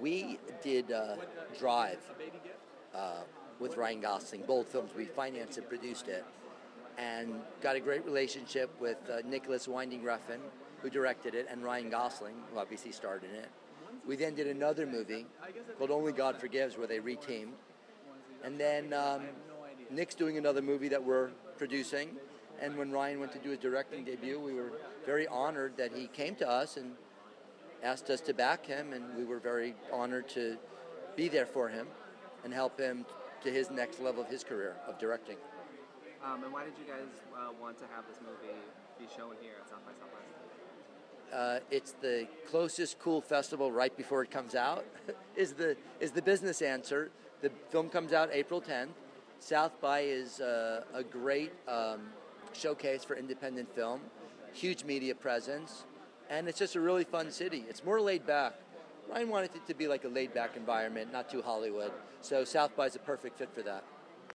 We did uh, Drive uh, with Ryan Gosling, both films. We financed and produced it, and got a great relationship with uh, Nicholas Winding Refn, who directed it, and Ryan Gosling, who obviously starred in it. We then did another movie called Only God Forgives, where they reteamed, and then um, Nick's doing another movie that we're producing. And when Ryan went to do his directing debut, we were very honored that he came to us and asked us to back him, and we were very honored to be there for him and help him to his next level of his career of directing. Um, and why did you guys uh, want to have this movie be shown here at South by Southwest? Uh, it's the closest cool festival right before it comes out. is the is the business answer? The film comes out April 10th. South by is uh, a great um, showcase for independent film, huge media presence, and it's just a really fun city. It's more laid back. Ryan wanted it to be like a laid back environment, not too Hollywood. So South by is a perfect fit for that.